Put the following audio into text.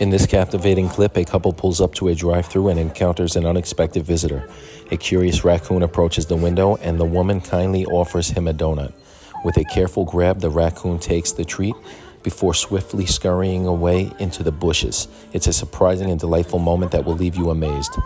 In this captivating clip, a couple pulls up to a drive through and encounters an unexpected visitor. A curious raccoon approaches the window, and the woman kindly offers him a donut. With a careful grab, the raccoon takes the treat before swiftly scurrying away into the bushes. It's a surprising and delightful moment that will leave you amazed.